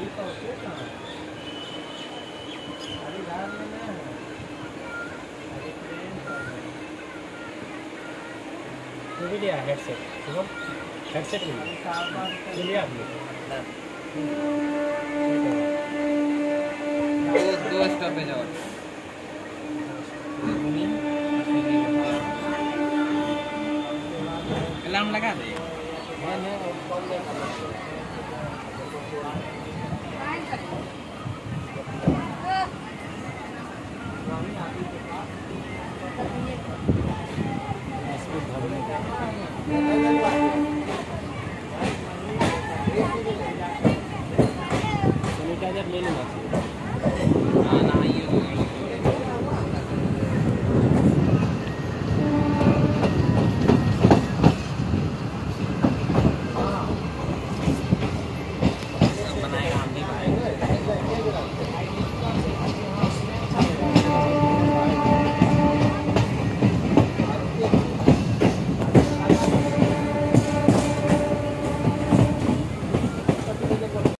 अभी पहुँचे कहाँ अभी घर में ना है अभी ट्रेन पर लिया हेडसेट सुबह हेडसेट भी लिया आपने दो स्टॉप पे जाओ अलार्म लगा दे हम्म। सैनिटाइजर ले लेना चाहिए हाँ ना ये